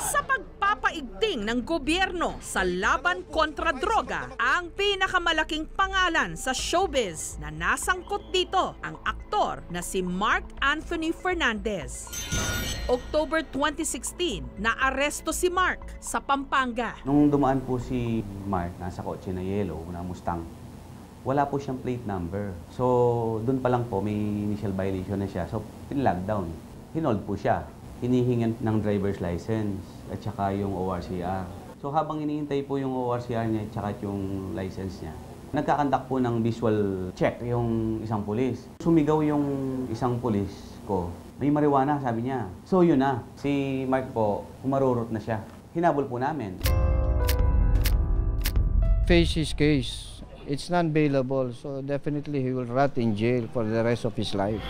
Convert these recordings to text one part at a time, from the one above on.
Sa pagpapaigting ng gobyerno sa laban kontra droga, ang pinakamalaking pangalan sa showbiz na nasangkot dito ang aktor na si Mark Anthony Fernandez. October 2016, naaresto si Mark sa Pampanga. Nung dumaan po si Mark, nasa kotse na yellow, na Mustang, wala po siyang plate number. So, doon pa lang po, may initial violation na siya. So, pin-lockdown. Hinold po siya. Hinihingan ng driver's license at saka yung ORCR. So, habang iniintay po yung ORCR niya at saka yung license niya, nagkakandak po ng visual check yung isang pulis. Sumigaw yung isang pulis ko, may marijuana, sabi niya. So, yun na. Si Mark po, umarurot na siya. Hinabol po namin. face his case. It's non-bailable, so definitely he will rot in jail for the rest of his life.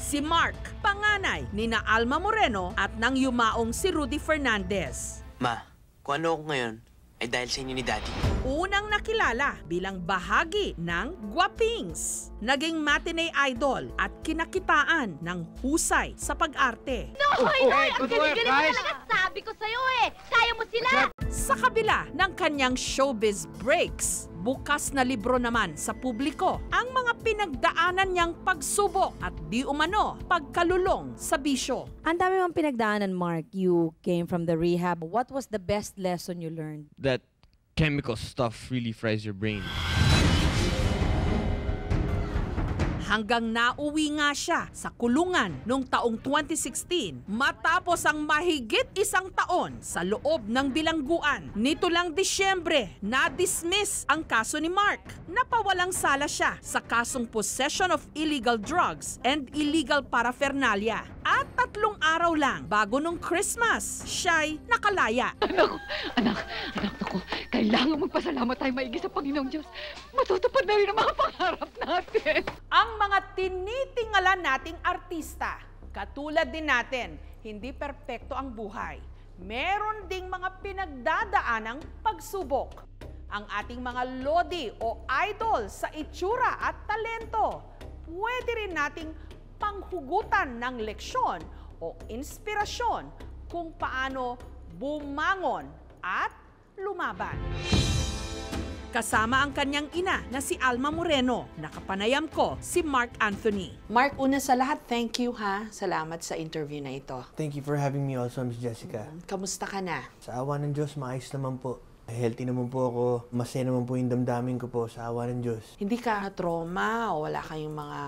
Si Mark, panganay ni na Alma Moreno at nang yumaong si Rudy Fernandez. Ma, kung ano ako ngayon, ay dahil sa inyo ni Daddy. Unang nakilala bilang bahagi ng Guapings. Naging matinee idol at kinakitaan ng husay sa pag-arte. Hoy, Noy! Ang galing-galing mo talaga! Sabi ko sa'yo eh! Kaya mo sila! Sa kabila ng kanyang showbiz breaks, bukas na libro naman sa publiko ang mga pinagdaanan niyang pagsubok at di umano pagkalulong sa bisyo. Ang dami mong pinagdaanan, Mark. You came from the rehab. What was the best lesson you learned? that chemical stuff really fries your brain. Hanggang nauwi nga siya sa kulungan noong taong 2016 matapos ang mahigit isang taon sa loob ng bilangguan. Nito lang Disyembre, na-dismiss ang kaso ni Mark. Napawalang sala siya sa kasong possession of illegal drugs and illegal paraphernalia. At tatlong araw lang bago nung Christmas, siya'y nakalaya. Anak, anak, anak ko, kailangan magpasalamat tayo maigi sa Panginoong Diyos. Matutupad na rin ang mga pangarap natin. ang mga tinitingalan nating artista. Katulad din natin, hindi perpekto ang buhay. Meron ding mga pinagdadaanang pagsubok. Ang ating mga lodi o idol sa itsura at talento, pwede rin nating panghugutan ng leksyon o inspirasyon kung paano bumangon at lumaban. Kasama ang kanyang ina na si Alma Moreno. Nakapanayam ko si Mark Anthony. Mark, una sa lahat, thank you ha. Salamat sa interview na ito. Thank you for having me also, Miss Jessica. Kamusta ka na? Sa awa ng Diyos, maayos naman po. Healthy naman po ako. Masaya naman po yung damdamin ko po sa awa ng Diyos. Hindi ka trauma o wala kayong mga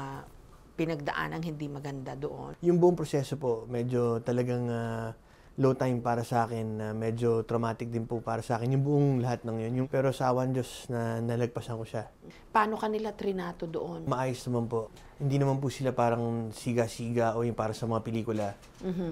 pinagdaanang hindi maganda doon? Yung buong proseso po, medyo talagang ah, low time para sa akin. na medyo traumatic din po para sa akin. Yung buong lahat ng yun. Yung, pero sa awa ng Diyos na nalagpasan ko siya. Paano kanila trinato doon? Maayos naman po. Hindi naman po sila parang siga-siga o yung para sa mga pelikula.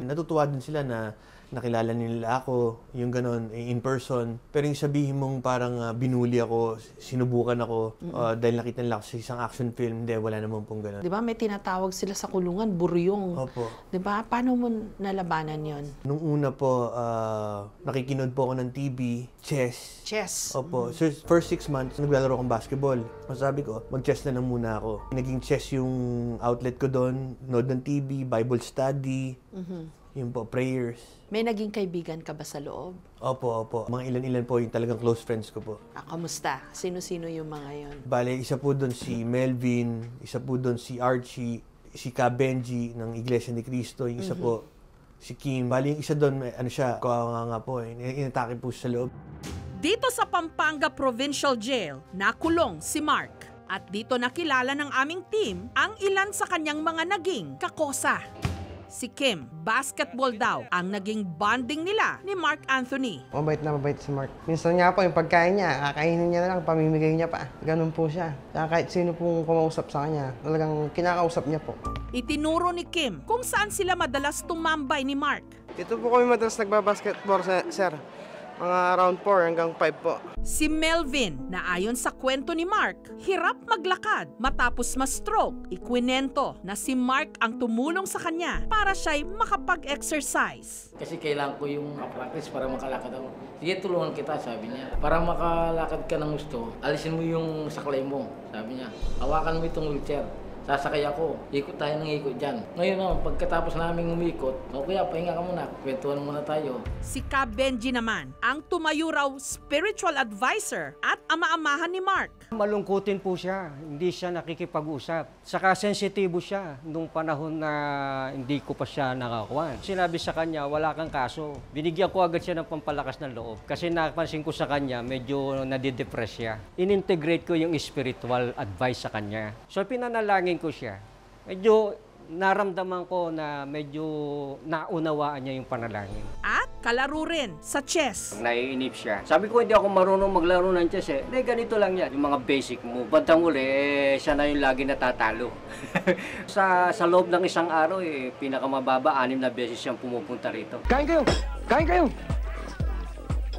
Natutuwa din sila na nakilala nila ako, yung ganon, eh, in person. Pero yung sabihin mong parang ah, binuli ako, sinubukan ako, ah, dahil nakita nila ako sa isang action film, hindi, wala naman pong ganon. Di ba may tinatawag sila sa kulungan, buryong. Opo. Di ba? Paano mo nalabanan yon? Nung una po, ah, nakikinood po ako ng TV, chess. Chess. Opo. So, first six months, naglalaro akong basketball. Masabi ko, mag-chess na lang muna ako. Naging chess yung outlet ko doon, nood ng TV, Bible study, yun po, prayers. May naging kaibigan ka ba sa loob? Opo, opo. Mga ilan-ilan po yung talagang close friends ko po. Ah, kamusta? Sino-sino yung mga yon? Bale, isa po doon si Melvin, isa po doon si Archie, si Ka Benji ng Iglesia ni Cristo, yung isa po si Kim. Bale, yung isa doon, may- ano siya, kawawa nga po, eh. inatake po sa loob. Dito sa Pampanga Provincial Jail, nakulong si Mark. At dito nakilala ng aming team ang ilan sa kanyang mga naging kakosa. Si Kim, basketball daw ang naging bonding nila ni Mark Anthony. Mabait na mabait si Mark. Minsan nga po, yung pagkain niya, kakainin niya na lang, pamimigay niya pa. Ganun po siya. Kaya kahit sino pong kumausap sa kanya, talagang kinakausap niya po. Itinuro ni Kim kung saan sila madalas tumambay ni Mark. Dito po kami madalas nagbabasketball, sir. Mga around 4 hanggang 5 po. Si Melvin, na ayon sa kwento ni Mark, hirap maglakad matapos ma-stroke. Ikwinento na si Mark ang tumulong sa kanya para siya'y makapag-exercise. Kasi kailangan ko yung practice para makalakad ako. Sige, tulungan kita, sabi niya. Para makalakad ka ng gusto, alisin mo yung saklay mo, sabi niya. Hawakan mo itong wheelchair. Sasakay ako. Ikot tayo ng ikot dyan. Ngayon naman, pagkatapos namin umikot, o kuya, pahinga ka muna. Kwentuhan muna tayo. Si Ka Benji naman, ang tumayo raw spiritual advisor at ama-amahan ni Mark. Malungkutin po siya, hindi siya nakikipag-usap. Saka sensitibo siya nung panahon na hindi ko pa siya nakakuha. Sinabi sa kanya, wala kang kaso. Binigyan ko agad siya ng pampalakas ng loob kasi napansin ko sa kanya, medyo nadidepress siya. Inintegrate ko yung spiritual advice sa kanya. So pinanalangin ko siya. Medyo naramdaman ko na medyo naunawaan niya yung panalangin. At kalaro rin sa chess. Naiinip siya. Sabi ko, hindi ako marunong maglaro ng chess eh. Hindi, ganito lang yan. Yung mga basic mo. Bandang uli, eh, siya na yung lagi natatalo. sa, sa loob ng isang araw, eh, pinakamababa, anim na beses siyang pumupunta rito. Kain kayo! Kain kayo!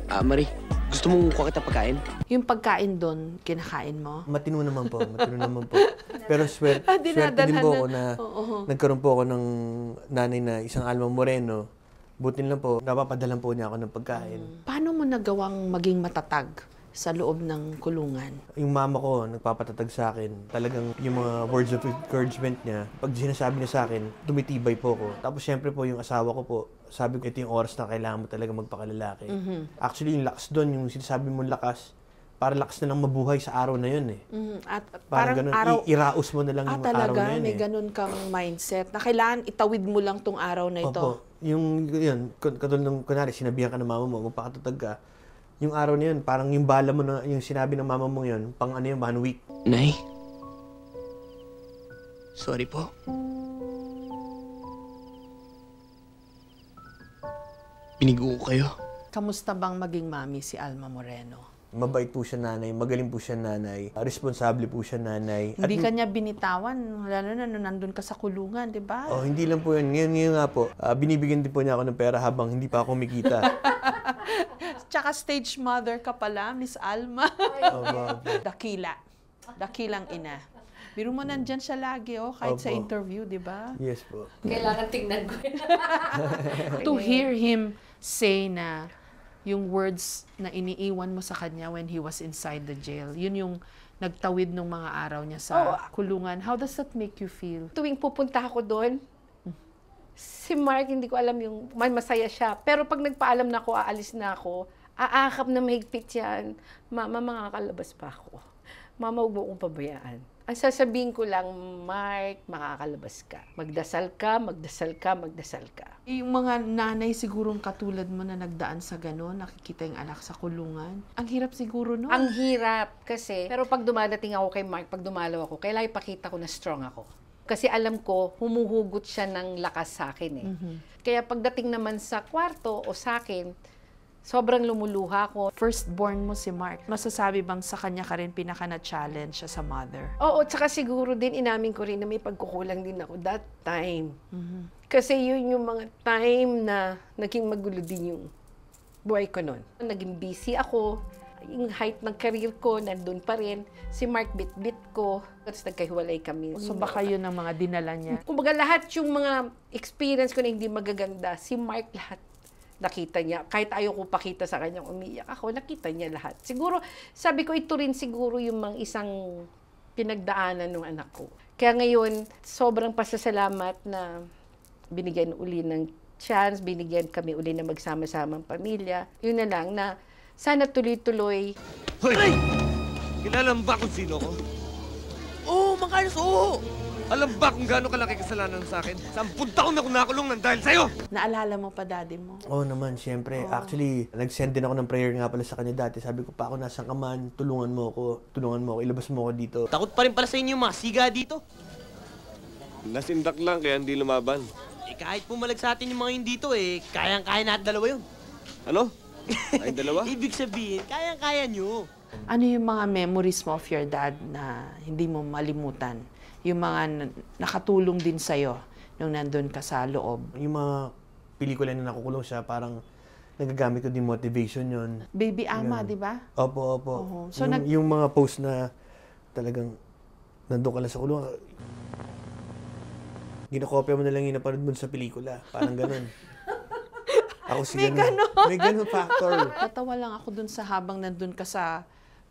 Ah, Marie, gusto mong kuha kita pagkain? Yung pagkain doon, kinakain mo? Matino naman po, matino naman po. Pero swer, Ah, swerte din po na. ako na Oo. nagkaroon po ako ng nanay na isang Alma Moreno. Buti lang po, napapadalan po niya ako ng pagkain. Paano mo nagawang maging matatag sa loob ng kulungan? Yung mama ko, nagpapatatag sa akin. Talagang yung mga words of encouragement niya, pag sinasabi niya sa akin, tumitibay po ko. Tapos syempre po yung asawa ko po, sabi ko, ito yung oras na kailangan mo talaga magpakalalaki. Mhm. Actually, yung lakas doon, yung sinasabi mong lakas, para lakas na lang mabuhay sa araw na yun eh. Mhm. At Parang, parang ganun, araw... i- iraos mo na lang ah, yung araw talaga? na yun May eh. ganun kang mindset na kailangan itawid mo lang tong araw na ito. Opo. Yung, yun, katulad ng, kunwari, sinabihan ka ng mama mo, magpakatatag ka, yung araw na yun, parang yung bala mo na, yung sinabi ng mama mo yun, pang ano yun, one week. Nay? Sorry po. Binigo ko kayo. Kamusta bang maging mami si Alma Moreno? Mabait po siya nanay, magaling po siya nanay, responsable po siya nanay. Hindi At- kanya binitawan, lalo na nung nandun ka sa kulungan, di ba? Oh, hindi lang po yun. Ngayon, ngayon nga po, ah, binibigyan din po niya ako ng pera habang hindi pa ako kumikita. Tsaka stage mother ka pala, Miss Alma. Opo, opo. Dakila. Dakilang ina. Biro mo nandyan siya lagi, oh, kahit sa Opo. interview, di ba? Yes po. Kailangan tingnan ko. To hear him say na yung words na iniiwan mo sa kanya when he was inside the jail, yun yung nagtawid ng mga araw niya sa Oh. kulungan. How does that make you feel? Tuwing pupunta ako doon, si Mark, hindi ko alam yung, man masaya siya. Pero pag nagpaalam na ako, aalis na ako, aakap na mahigpit yan. Mama, makakalabas pa ako. Mama, huwag mo akong pabayaan. Ang sasabihin ko lang, Mark, makakalabas ka. Magdasal ka, magdasal ka, magdasal ka. Yung mga nanay sigurong katulad mo na nagdaan sa gano'n, nakikita yung anak sa kulungan. Ang hirap siguro no? Ang hirap kasi, pero pag dumadating ako kay Mark, pag dumalaw ako, kailangan ipakita ko na strong ako. Kasi alam ko, humuhugot siya ng lakas sa akin eh. Kaya pagdating naman sa kwarto o sa akin, sobrang lumuluha ko. Firstborn mo si Mark. Masasabi bang sa kanya ka rin pinaka na-challenge siya sa mother? Oo, tsaka siguro din inamin ko rin na may pagkukulang din ako that time. Kasi yun yung mga time na naging magulo din yung buhay ko noon. Naging busy ako, yung height ng career ko, nandun pa rin. Si Mark bit-bit ko, tapos nagkahiwalay kami. So baka yun ang mga dinala niya. Kumbaga lahat yung mga experience ko na hindi magaganda, si Mark lahat nakita niya. Kahit ayaw ko pakita sa kanya umiyak ako, nakita niya lahat. Siguro, sabi ko ito rin siguro yung mga isang pinagdaanan ng anak ko. Kaya ngayon, sobrang pasasalamat na binigyan uli ng chance, binigyan kami uli na magsama-samang pamilya. Yun na lang na sana tuloy-tuloy Hoy! Kilala mo ba kung sino ko? Oo, oh, Carlos, oo! Alam ba kung gaano kalaki kasalanan sa akin? Sampung taon ako nakulong nang dahil sa'yo! Naalala mo pa daddy mo? Oo naman, siyempre. Actually, nag-send din ako ng prayer nga pala sa kanya dati. Sabi ko, pa ako nasang ka man, tulungan mo ako, tulungan mo ako, ilabas mo ako dito. Takot pa rin pala sa inyo mga siga dito. Nasindak lang kaya hindi lumaban. Eh kahit pumalag sa atin yung mga yun dito eh, kayang-kaya natin dalawa yun. Ano? Ay, dalawa? Ibig sabihin, kayang-kaya nyo. Ano yung mga memories mo of your dad na hindi mo malimutan? Yung mga na- nakatulong din sa'yo nung nandun ka sa loob? Yung mga pelikula na nakukulong siya, parang nagagamit ko din motivation yon. Baby ama, Ganun. di ba? Opo, opo. Oo. So, yung, nag- yung mga post na talagang nandun ka lang sa kulungan, ginakopya mo na lang yung napanood mo sa pelikula. Parang ganun. Ako si May ganun. ganon. May ganun factor. Natawa lang ako dun sa habang nandun ka sa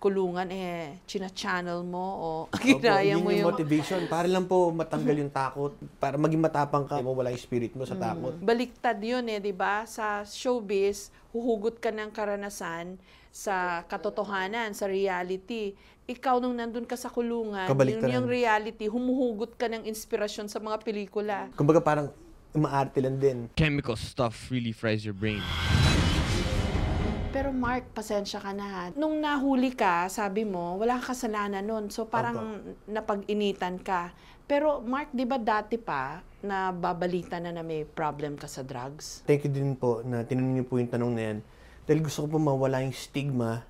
kulungan, eh, china-channel mo o ginaya mo yun yung... motivation. Para lang po matanggal yung takot. Para maging matapang ka. Mawala yung spirit mo sa takot. Baliktad yun eh, di ba? Sa showbiz, huhugot ka ng karanasan sa katotohanan, sa reality. Ikaw nung nandun ka sa kulungan, yun Kabaliktaran. yung reality, humuhugot ka ng inspirasyon sa mga pelikula. Kumbaga parang maarte lang din. Chemical stuff really fries your brain. Pero Mark, pasensya ka na ha. Nung nahuli ka, sabi mo, wala kang kasalanan nun. So parang napag-initan ka. Pero Mark, di ba dati pa na babalita na na may problem ka sa drugs? Thank you din po na tinanong niyo po yung tanong na yan. Dahil gusto ko po mawala yung stigma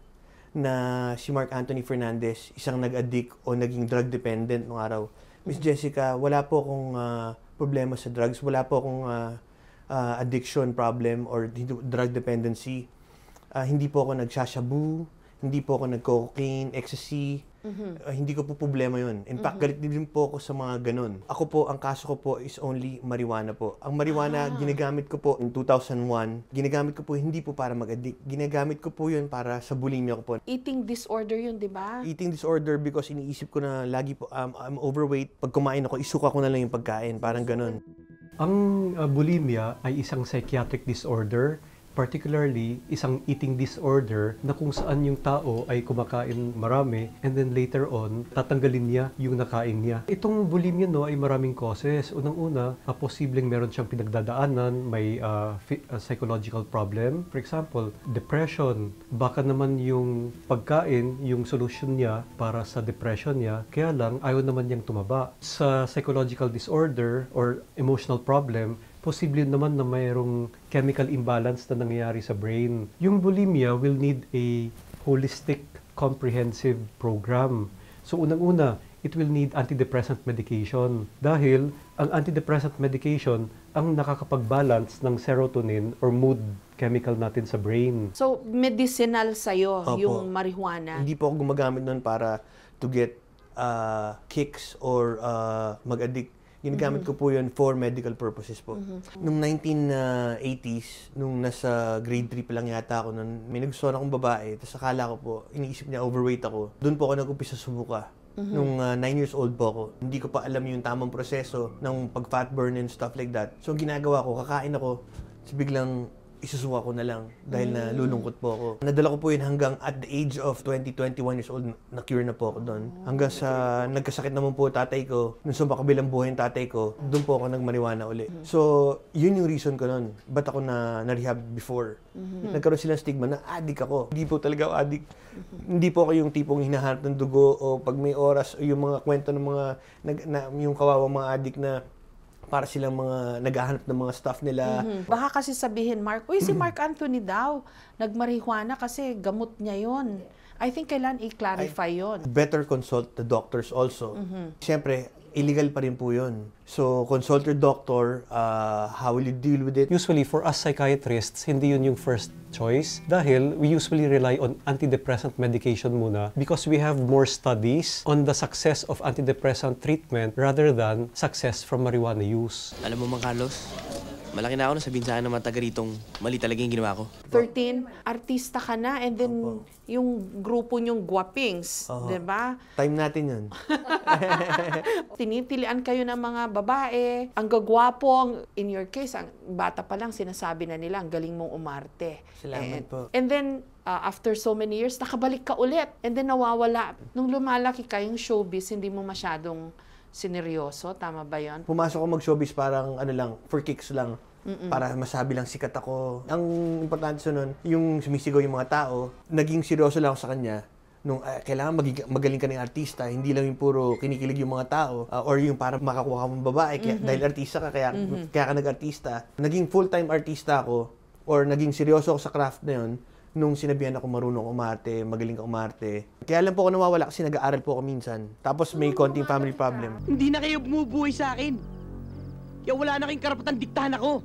na si Mark Anthony Fernandez isang nag-addict o naging drug dependent nung araw. Miss Jessica, wala po akong ah, problema sa drugs. Wala po akong ah, ah, addiction problem or drug dependency. Ah, hindi po ako nagsashabu, hindi po ako nagko-cocaine, ecstasy. Ah, hindi ko po problema yun. In fact, galit din po ako sa mga ganun. Ako po, ang kaso ko po is only marijuana po. Ang marijuana, ginagamit ko po in 2001. Ginagamit ko po hindi po para mag-addict. Ginagamit ko po yun para sa bulimia ko po. Eating disorder yun, di ba? Eating disorder because iniisip ko na lagi po, um, I'm overweight. Pag kumain ako, isuka ko na lang yung pagkain. Parang ganun. Ang uh, bulimia ay isang psychiatric disorder, particularly isang eating disorder na kung saan yung tao ay kumakain marami and then later on, tatanggalin niya yung nakain niya. Itong bulimia no ay maraming causes. Unang-una, uh, posibleng meron siyang pinagdadaanan, may uh, uh, psychological problem. For example, depression. Baka naman yung pagkain, yung solution niya para sa depression niya, kaya lang ayaw naman niyang tumaba. Sa psychological disorder or emotional problem, posible naman na mayroong chemical imbalance na nangyayari sa brain. Yung bulimia will need a holistic, comprehensive program. So unang-una, it will need antidepressant medication dahil ang antidepressant medication ang nakakapag-balance ng serotonin or mood chemical natin sa brain. So, medicinal sa'yo Opo. yung marijuana. Hindi po ako gumagamit nun para to get uh, kicks or uh, mag-addict. Ginagamit Mhm. ko po yun for medical purposes po. Mhm. Nung 1980s, nung nasa grade 3 pa lang yata ako, nun, may nagustuhan akong babae, tapos akala ko po, iniisip niya overweight ako. Doon po ako nag-umpisa subuka. Mhm. Nung 9 years old po ako, hindi ko pa alam yung tamang proseso ng pag-fat burn and stuff like that. So, ginagawa ko, kakain ako, tapos biglang isusuka ko na lang dahil na Mm. lulungkot po ako. Nadala ko po yun hanggang at the age of 20, 21 years old, na-cure na po ako doon. Hanggang sa nagkasakit naman po tatay ko, nung sumakabilang buhay yung tatay ko, doon po ako nagmariwana uli. So, yun yung reason ko noon. Ba't ako na na-rehab before? Mhm. Nagkaroon silang stigma na addict ako. Hindi po talaga ako addict. Hindi po ako yung tipong hinahanap ng dugo o pag may oras o yung mga kwento ng mga, nag, na, yung kawawang mga addict na para silang mga naghahanap ng mga stuff nila. Mhm. Baka kasi sabihin, Mark, uy, si Mark Anthony daw, nagmarihuana kasi gamot niya yon. I think kailan i-clarify yon. better consult the doctors also. Mhm. Siyempre, illegal pa rin po yun. So, consult your doctor. Uh, how will you deal with it? Usually for us psychiatrists, hindi yun yung first choice dahil we usually rely on antidepressant medication muna because we have more studies on the success of antidepressant treatment rather than success from marijuana use. Alam mo, Mang Carlos, malaki na ako na sabihin sa akin ng mga taga ritong mali talaga yung ginawa ko. 13, artista ka na and then yung grupo nyong guwapings. 'di ba? Time natin yun. Tinitilian kayo ng mga babae, ang gagwapo, ang- in your case, ang bata pa lang sinasabi na nila, ang galing mong umarte. Salamat and, po. And then, uh, after so many years, nakabalik ka ulit. And then nawawala. Nung lumalaki ka, yung showbiz, hindi mo masyadong sineryoso. Tama ba yon? Pumasok ako mag-showbiz parang ano lang, for kicks lang. Mm-mm. Para masabi lang sikat ako. Ang importante sa nun, yung sumisigaw yung mga tao, naging seryoso lang ako sa kanya nung ah, kailangan magig- magaling ka ng artista, hindi lang yung puro kinikilig yung mga tao ah, or yung para makakuha ka ng babae kaya, Mhm. dahil artista ka kaya Mhm. kaya ka nag-artista. Naging full-time artista ako or naging seryoso ako sa craft na yun nung sinabihan ako marunong umarte, magaling ka umarte. Kaya lang po ako nawawala kasi nag-aaral po ako minsan. Tapos may konting family problem. Hindi na kayo bumubuhay sa akin. Kaya wala na kayong karapatan diktahan ako.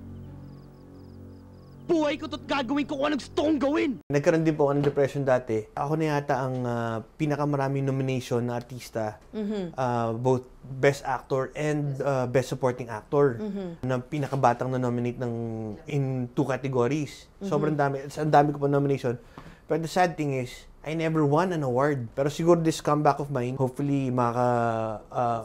Buhay ko to't gagawin ko kung anong gusto kong gawin. Nagkaroon din po ako ng depression dati. Ako na yata ang ah, pinakamaraming nomination na artista. Mhm. Ah, both Best Actor and ah, Best Supporting Actor. Mhm. Na pinakabatang na nominate ng in two categories. Mhm. Sobrang dami. Ang dami ko pa nomination. But the sad thing is, I never won an award. Pero siguro this comeback of mine, hopefully maka ah,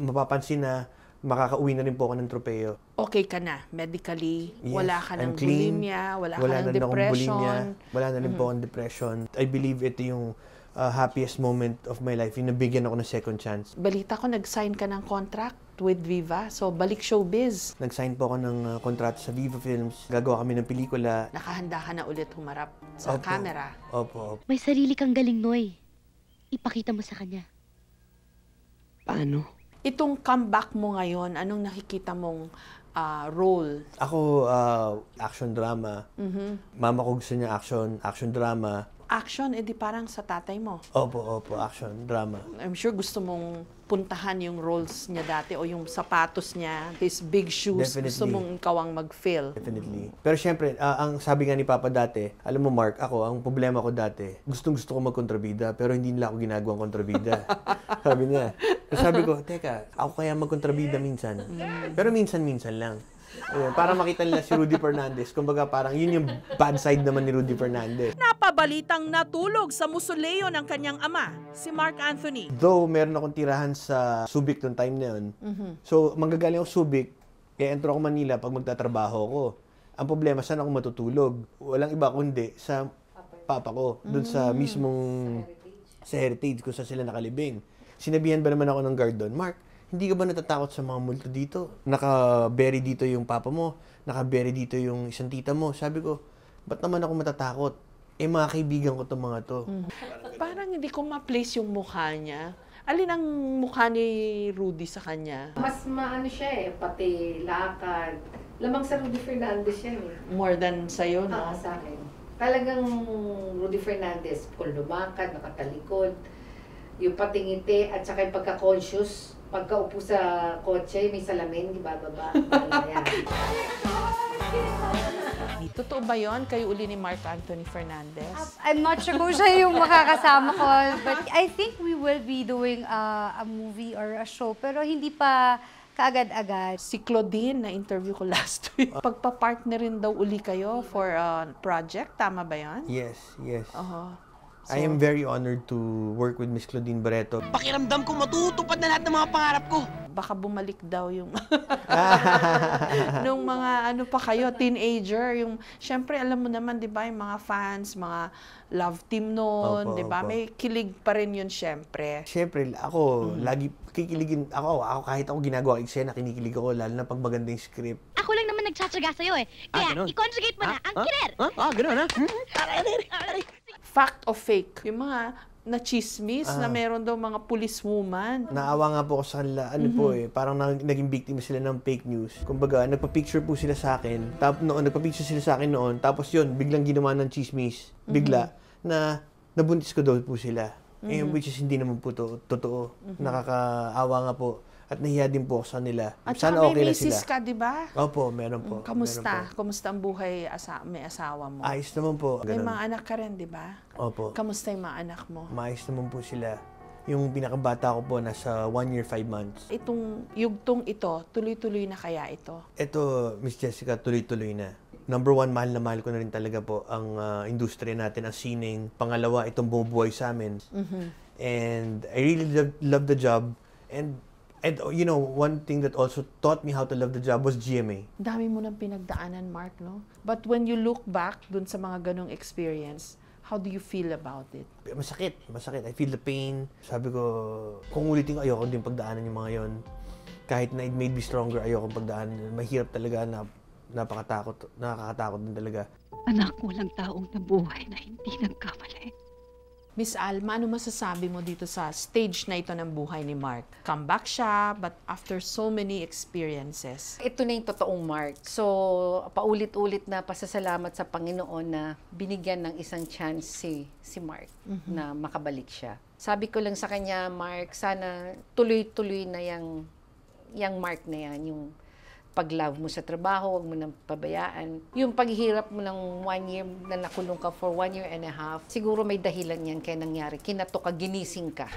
mapapansin na makakauwi na rin po ako ng tropeo. Okay ka na, medically, Yes, wala ka ng clean. bulimia, wala, Wala ka ng depression. bulimia. Wala na rin po Mhm. akong depression. I believe ito yung uh, happiest moment of my life. Yung nabigyan ako ng second chance. Balita ko, nag-sign ka ng contract with Viva. So, balik showbiz. Nag-sign po ako ng uh, kontrata sa Viva Films. Gagawa kami ng pelikula. Nakahanda ka na ulit humarap sa Opo. camera. Opo, opo. May sarili kang galing, Noy. Ipakita mo sa kanya. Paano? Itong comeback mo ngayon, anong nakikita mong ah, role? Ako, uh, action drama. Mhm. Mama ko gusto niya action, action drama. Action, edi parang sa tatay mo. Opo, opo, action drama. I'm sure gusto mong puntahan yung roles niya dati o yung sapatos niya, his big shoes. Gusto Definitely. mong ikaw ang mag-fill. Definitely. Pero syempre, ah, ang sabi nga ni Papa dati, alam mo Mark, ako, ang problema ko dati, gustong gusto ko magkontrabida, pero hindi nila ako ginagawang kontrabida. sabi niya. So sabi ko, teka, ako kaya magkontrabida minsan. Pero minsan-minsan lang. Ayun, para makita nila si Rudy Fernandez. Kumbaga parang yun yung bad side naman ni Rudy Fernandez. Napabalitang natulog sa musoleo ng kanyang ama, si Mark Anthony. Though meron akong tirahan sa Subic noong time na yun. Mhm. So, manggagaling ako Subic, kaya entro ako Manila pag magtatrabaho ko. Ang problema, saan ako matutulog? Walang iba kundi sa papa ko, doon sa Mm. mismong sa heritage kung saan sila nakalibing. Sinabihan ba naman ako ng guard doon, Mark, hindi ka ba natatakot sa mga multo dito? Naka-bury dito yung papa mo, naka-bury dito yung isang tita mo. Sabi ko, ba't naman ako matatakot? Eh, mga kaibigan ko itong mga to. Parang hindi ko ma-place yung mukha niya. Alin ang mukha ni Rudy sa kanya? Mas maano siya eh, pati lakad. Lamang sa Rudy Fernandez yan eh. More than sa'yo, no? Ah, sa akin. Talagang Rudy Fernandez, kung lumakad, nakatalikod, yung patingiti at saka yung pagka-conscious, pagkaupo sa kotse, may salamin, di ba, baba? Ayan. Totoo ba yon Kayo uli ni Mark Anthony Fernandez? I'm not sure kung siya yung makakasama ko, but I think we will be doing uh, a movie or a show, pero hindi pa kaagad-agad. Si Claudine, na-interview ko last week. Pagpa-partnerin daw uli kayo for a project, tama ba yan? Yes, yes. Oo. I am very honored to work with Miss Claudine Barreto. Pakiramdam ko matutupad na lahat ng mga pangarap ko. Baka bumalik daw yung nung mga ano pa kayo, teenager, yung syempre alam mo naman 'di ba, yung mga fans, mga love team noon, 'di ba? May kilig pa rin yun syempre. Siyempre, ako, lagi kikiligin, ako, ako kahit ako ginagawa eksena, kinikilig ako, lalo na pag maganda yung script. Ako lang naman nagtsatsaga sa'yo eh. Kaya, ganun. i-conjugate mo na ang kirer. Ah, ganun ha? Fact o fake? Yung mga na chismis na Ah. meron daw mga policewoman. Naawa nga po ako sa kanila, ano po eh, parang naging biktima sila ng fake news. Kumbaga, nagpa-picture po sila sa akin, tap, noon, nagpa-picture sila sa akin noon, tapos yun, biglang ginawa ng chismis, bigla, na nabuntis ko daw po sila. Eh, Mhm. which is hindi naman po to, totoo. Mhm. Nakakaawa nga po. At nahiya din po sa nila. At Sana saka okay may na sila. misis ka, di ba? Opo, meron po. Kamusta? Meron po. Kamusta ang buhay asa may asawa mo? Ayos naman po. May Ganun. mga anak ka rin, di ba? Opo. Kamusta yung mga anak mo? Maayos naman po sila. Yung pinakabata ko po, nasa 1 year, 5 months. Itong yugtong ito, tuloy-tuloy na kaya ito? Ito, Miss Jessica, tuloy-tuloy na. Number one, mahal na mahal ko na rin talaga po ang ah, industriya natin, ang sining. Pangalawa, itong bumubuhay sa amin. Mhm. And I really love, love the job. And, and oh, you know, one thing that also taught me how to love the job was GMA. Dami mo nang pinagdaanan, Mark, no? But when you look back dun sa mga ganong experience, how do you feel about it? Masakit, masakit. I feel the pain. Sabi ko, kung ulitin ko, ayoko din pagdaanan yung mga yon. Kahit na it made me stronger, ayoko pagdaanan yun. Mahirap talaga na napakatakot, nakakatakot din talaga. Anak, walang taong nabuhay na hindi nagkamali. Miss Alma, ano masasabi mo dito sa stage na ito ng buhay ni Mark? Comeback siya, but after so many experiences. Ito na yung totoong Mark. So, paulit-ulit na pasasalamat sa Panginoon na binigyan ng isang chance si, si Mark Mhm. na makabalik siya. Sabi ko lang sa kanya, Mark, sana tuloy-tuloy na yung, yung Mark na yan, yung pag-love mo sa trabaho, huwag mo nang pabayaan. Yung paghihirap mo ng one year, na nakulong ka for one year and a half, siguro may dahilan yan kaya nangyari. Kinato ka, ginising ka.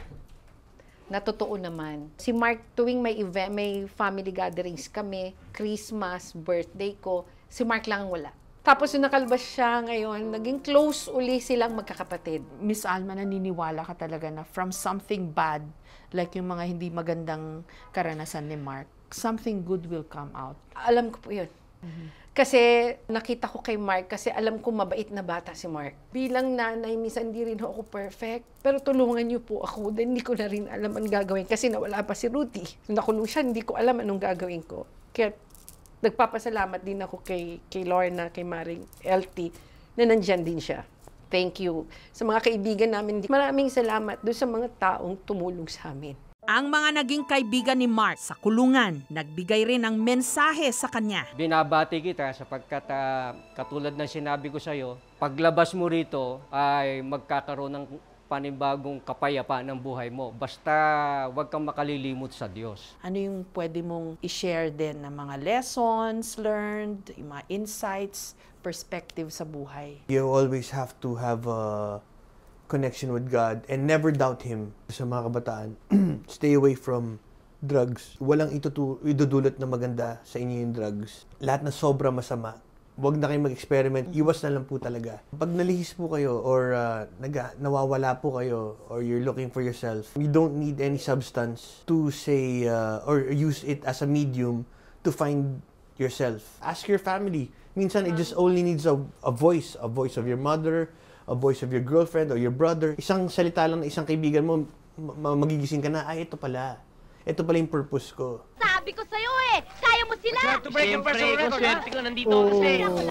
Na totoo naman. Si Mark, tuwing may event, may family gatherings kami, Christmas, birthday ko, si Mark lang ang wala. Tapos yung nakalabas siya ngayon, naging close uli silang magkakapatid. Miss Alma, naniniwala ka talaga na from something bad, like yung mga hindi magandang karanasan ni Mark, something good will come out. Alam ko po yun. Kasi nakita ko kay Mark kasi alam ko mabait na bata si Mark. Bilang nanay, minsan hindi rin ako perfect. Pero tulungan niyo po ako. Then hindi ko na rin alam ang gagawin kasi nawala pa si Rudy. Nung nakulong siya, hindi ko alam anong gagawin ko. Kaya nagpapasalamat din ako kay, kay Lorna, kay Maring LT, na nandyan din siya. Thank you. Sa mga kaibigan namin, maraming salamat doon sa mga taong tumulong sa amin. Ang mga naging kaibigan ni Mark sa kulungan, nagbigay rin ng mensahe sa kanya. Binabati kita sapagkat ah, katulad ng sinabi ko sa'yo, paglabas mo rito ay magkakaroon ng panibagong kapayapaan ng buhay mo. Basta huwag kang makalilimot sa Diyos. Ano yung pwede mong i-share din ng mga lessons learned, yung mga insights, perspective sa buhay? You always have to have a connection with God and never doubt Him. Sa mga kabataan, stay away from drugs. Walang itutu- idudulot na maganda sa inyo yung drugs. Lahat na sobra masama. Huwag na kayong mag-experiment. Iwas na lang po talaga. Pag nalihis po kayo or uh, naga, nawawala po kayo or you're looking for yourself, you don't need any substance to say uh, or use it as a medium to find yourself. Ask your family. Minsan, it just only needs a, a voice. A voice of your mother, a voice of your girlfriend or your brother. Isang salita lang ng isang kaibigan mo, ma- magigising ka na, ay, ito pala. Ito pala yung purpose ko. Sabi ko sa'yo eh, kaya mo sila!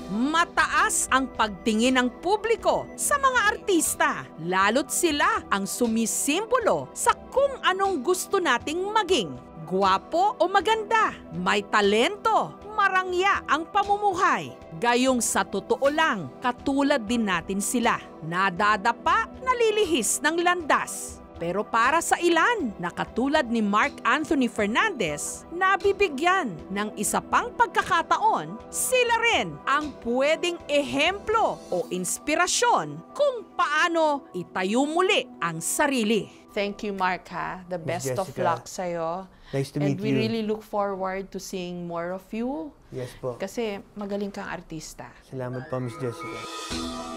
Mataas ang pagtingin ng publiko sa mga artista, lalo't sila ang sumisimbolo sa kung anong gusto nating maging. Gwapo o maganda, may talento, marangya ang pamumuhay. Gayong sa totoo lang, katulad din natin sila. Nadadapa, nalilihis ng landas. Pero para sa ilan, na katulad ni Mark Anthony Fernandez, nabibigyan ng isa pang pagkakataon, sila rin ang pwedeng ehemplo o inspirasyon kung paano itayo muli ang sarili. Thank you, Mark, ha? The best of luck sa'yo. Nice to And meet we you. really look forward to seeing more of you. Yes po. Kasi magaling kang artista. Salamat po, Miss Jessica.